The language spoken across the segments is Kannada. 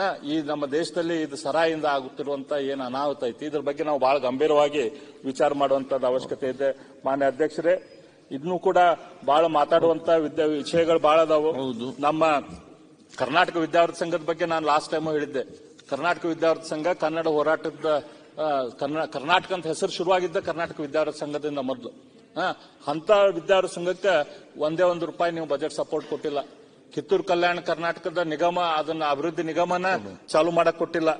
ಈ ನಮ್ಮ ದೇಶದಲ್ಲಿ ಇದು ಸರಾಯಿಂದ ಆಗುತ್ತಿರುವಂತ ಏನು ಅನಾಹುತ ಐತಿ? ಇದ್ರ ಬಗ್ಗೆ ನಾವು ಬಹಳ ಗಂಭೀರವಾಗಿ ವಿಚಾರ ಮಾಡುವಂತದ್ದು ಅವಶ್ಯಕತೆ ಇದೆ. ಮಾನ್ಯ ಅಧ್ಯಕ್ಷರೇ ಇದನ್ನು ಕೂಡ ಬಹಳ ಮಾತಾಡುವಂತ ವಿದ್ಯಾ ವಿಷಯಗಳು ಬಹಳ ಅದಾವು. ನಮ್ಮ ಕರ್ನಾಟಕ ವಿದ್ಯಾರ್ಥಿ ಸಂಘದ ಬಗ್ಗೆ ನಾನು ಲಾಸ್ಟ್ ಟೈಮ್ ಹೇಳಿದ್ದೆ. ಕರ್ನಾಟಕ ವಿದ್ಯಾರ್ಥಿ ಸಂಘ ಕನ್ನಡ ಹೋರಾಟದ ಕರ್ನಾಟಕ ಅಂತ ಹೆಸರು ಶುರುವಾಗಿದ್ದ ಕರ್ನಾಟಕ ವಿದ್ಯಾರ್ಥಿ ಸಂಘದಿಂದ ಮೊದಲು. ಹಂತ ವಿದ್ಯಾರ್ಥಿ ಸಂಘಕ್ಕೆ ಒಂದೇ ಒಂದು ರೂಪಾಯಿ ನೀವು ಬಜೆಟ್ ಸಪೋರ್ಟ್ ಕೊಟ್ಟಿಲ್ಲ. ಕಿತ್ತೂರು ಕಲ್ಯಾಣ ಕರ್ನಾಟಕದ ನಿಗಮ ಅದನ್ನ ಅಭಿವೃದ್ಧಿ ನಿಗಮನ ಚಾಲು ಮಾಡಕ್ ಕೊಟ್ಟಿಲ್ಲ.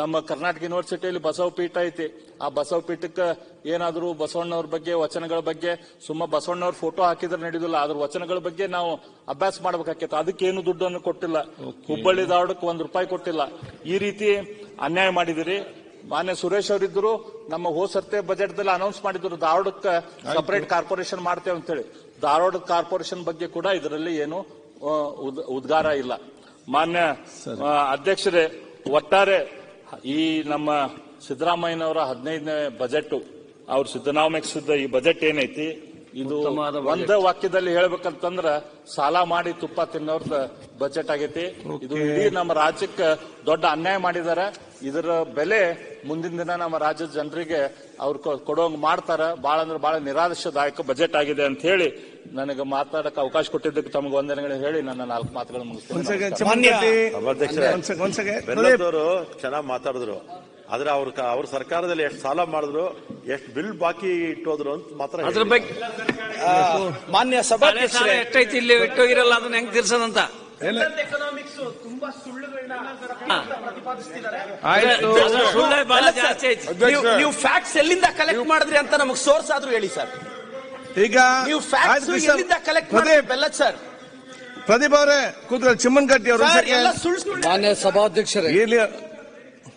ನಮ್ಮ ಕರ್ನಾಟಕ ಯೂನಿವರ್ಸಿಟಿಯಲ್ಲಿ ಬಸವ ಪೀಠ ಐತಿ. ಆ ಬಸವ ಪೀಠಕ್ಕೆ ಏನಾದರೂ ಬಸವಣ್ಣವ್ರ ಬಗ್ಗೆ ವಚನಗಳ ಬಗ್ಗೆ ಸುಮ್ಮ ಬಸವಣ್ಣವ್ರ ಫೋಟೋ ಹಾಕಿದ್ರೆ ನಡೆಯುದಿಲ್ಲ ಅದ್ರ ವಚನಗಳ ಬಗ್ಗೆ ನಾವು ಅಭ್ಯಾಸ ಮಾಡಬೇಕಾಗಿತ್ತು ಅದಕ್ಕೆ ಏನು ದುಡ್ಡನ್ನು ಕೊಟ್ಟಿಲ್ಲ. ಹುಬ್ಬಳ್ಳಿ ಧಾರವಾಡಕ್ಕೆ ಒಂದು ರೂಪಾಯಿ ಕೊಟ್ಟಿಲ್ಲ. ಈ ರೀತಿ ಅನ್ಯಾಯ ಮಾಡಿದಿರಿ. ಮಾನ್ಯ ಸುರೇಶ್ ಅವರಿದ್ರು ನಮ್ಮ ಹೋಸರ್ತೆ ಬಜೆಟ್ ದಲ್ಲಿ ಅನೌನ್ಸ್ ಮಾಡಿದ್ರು ಧಾರವಾಡಕ್ಕೆ ಸಪರೇಟ್ ಕಾರ್ಪೊರೇಷನ್ ಮಾಡ್ತೇವೆ ಅಂತೇಳಿ. ಧಾರವಾಡ ಕಾರ್ಪೊರೇಷನ್ ಬಗ್ಗೆ ಕೂಡ ಇದರಲ್ಲಿ ಏನು ಉದ್ಗಾರ ಇಲ್ಲ. ಮಾನ್ಯ ಅಧ್ಯಕ್ಷರೇ ಒಟ್ಟಾರೆ ಈ ನಮ್ಮ ಸಿದ್ದರಾಮಯ್ಯನವರ ಹದಿನೈದನೇ ಬಜೆಟ್ ಅವ್ರು ಸಿದ್ದರಾಮಯ್ಯ ಈ ಬಜೆಟ್ ಏನೈತಿ? ಇದು ಒಂದ ವಾಕ್ಯದಲ್ಲಿ ಹೇಳ್ಬೇಕಂತಂದ್ರ ಸಾಲ ಮಾಡಿ ತುಪ್ಪ ತಿನ್ನೋರ್ದ ಬಜೆಟ್ ಆಗೈತಿ. ಇದು ಇಡೀ ನಮ್ಮ ರಾಜ್ಯಕ್ಕೆ ದೊಡ್ಡ ಅನ್ಯಾಯ ಮಾಡಿದಾರ ಇದರ ಬೆಲೆ ಮುಂದಿನ ದಿನ ನಮ್ಮ ರಾಜ್ಯದ ಜನರಿಗೆ ಅವ್ರು ಕೊ- ಕೊಡೋಂಗ್ ಮಾಡ್ತಾರ. ಬಹಳ ಅಂದ್ರೆ ಬಹಳ ನಿರಾಶದಾಯಕ ಬಜೆಟ್ ಆಗಿದೆ ಅಂತ ಹೇಳಿ ನನಗೆ ಮಾತಾಡಕ್ಕೆ ಅವಕಾಶ ಕೊಟ್ಟಿದ್ದಕ್ಕೆ ತಮಗೆ ವಂದನೆಗಳು ಹೇಳಿ ನನ್ನ ನಾಲ್ಕು ಮಾತುಗಳನ್ನು ಮುಗಿಸ್ತೇನೆ. ಚೆನ್ನಾಗಿ ಮಾತಾಡಿದ್ರು. ಆದ್ರೆ ಅವ್ರ ಕ- ಅವ್ರ ಸರ್ಕಾರದಲ್ಲಿ ಎಷ್ಟು ಸಾಲ ಮಾಡಿದ್ರು ಎಷ್ಟು ಬಿಲ್ ಬಾಕಿ ಇಟ್ಟೋದ್ರು ಅಂತ ಮಾತ್ರ ಅದ್ರ ಬಗ್ಗೆ ಮಾನ್ಯ ಸಭಾಧ್ಯಕ್ಷರೇ ಎಷ್ಟೈತಿ ಇಲ್ಲಿ ಇಟ್ಟೋಗಿರಲ್ಲ ಅದನ್ನ ಹೆಂಗ್ ತಿರ್ಸದಂತ? ಎಕನಾಮಿಕ್ಸ್ ತುಂಬಾ ಸುಳ್ಳುಗಳನ್ನ ಪ್ರತಿಪಾದಿಸ್ತಿದ್ದಾರೆ. ಆಯ್ತು. ಅದ್ರ ಬಹಳ ಜಾಸ್ತಿ ನೀವು ಫ್ಯಾಕ್ಟ್ಸ್ ಎಲ್ಲಿಂದ ಕಲೆಕ್ಟ್ ಮಾಡಿದ್ರಿ ಅಂತ ನಮಗೆ ಸೋರ್ಸ್ ಆದ್ರೂ ಹೇಳಿ ಸರ್ ಈಗ ನೀವು ಫ್ಯಾಕ್ಟ್ಸ್ ಎಲ್ಲಿಂದ ಕಲೆಕ್ಟ್ ಮಾಡಿದ್ರಿ ಬೆಲ್ಲ ಸರ್ ಪ್ರದೀಪ್ ಅವರೇ ಕೂತ್ರ ಚಿಮ್ಮನ್ ಕಟ್ಟಿ ಅವರು ಮಾನ್ಯ ಸಭಾಧ್ಯಕ್ಷರೇ. ಇಲ್ಲಿ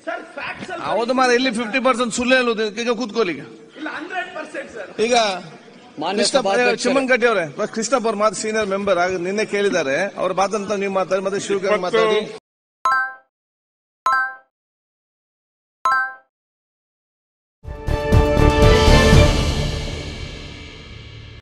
ಸರ್ ಫ್ಯಾಕ್ಟ್ಸ್ ಹೌದು ಮಾರ ಇಲ್ಲಿ ಫಿಫ್ಟಿ ಪರ್ಸೆಂಟ್ ಸುಳ್ಳು ಹೇಳುದು. ಈಗ ಕೂತ್ಕೊಳ್ಳಿ ಈಗ ಇಲ್ಲ ಗಡ್ಡಿ ಅವರೇ ಕೃಷ್ಣಪ್ಪ ಅವ್ರ ಮಾತು ಸೀನಿಯರ್ ಮೆಂಬರ್ ಆಗ ನಿನ್ನೆ ಕೇಳಿದ್ದಾರೆ. ಅವ್ರ ಮಾತಂತ ನೀವು ಮಾತಾಡಿ ಮತ್ತೆ ಶಿವಕುಮಾರ್ ಮಾತಾಡಿ.